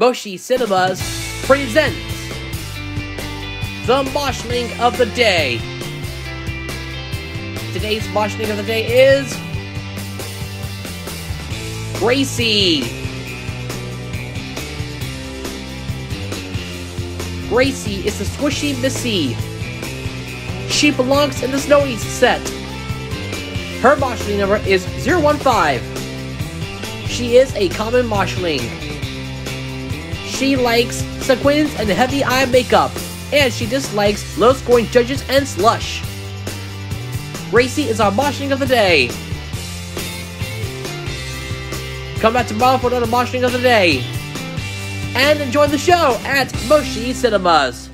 Moshi Cinemas presents the Moshling of the Day. Today's Moshling of the Day is Gracie. Gracie is the squishy Missy. She belongs in the Snowy set. Her Moshling number is 015. She is a common Moshling. She likes sequins and heavy eye makeup, and she dislikes low scoring judges and slush. Gracie is our Moshling of the day. Come back tomorrow for another Moshling of the day. And enjoy the show at Moshi Cinemas.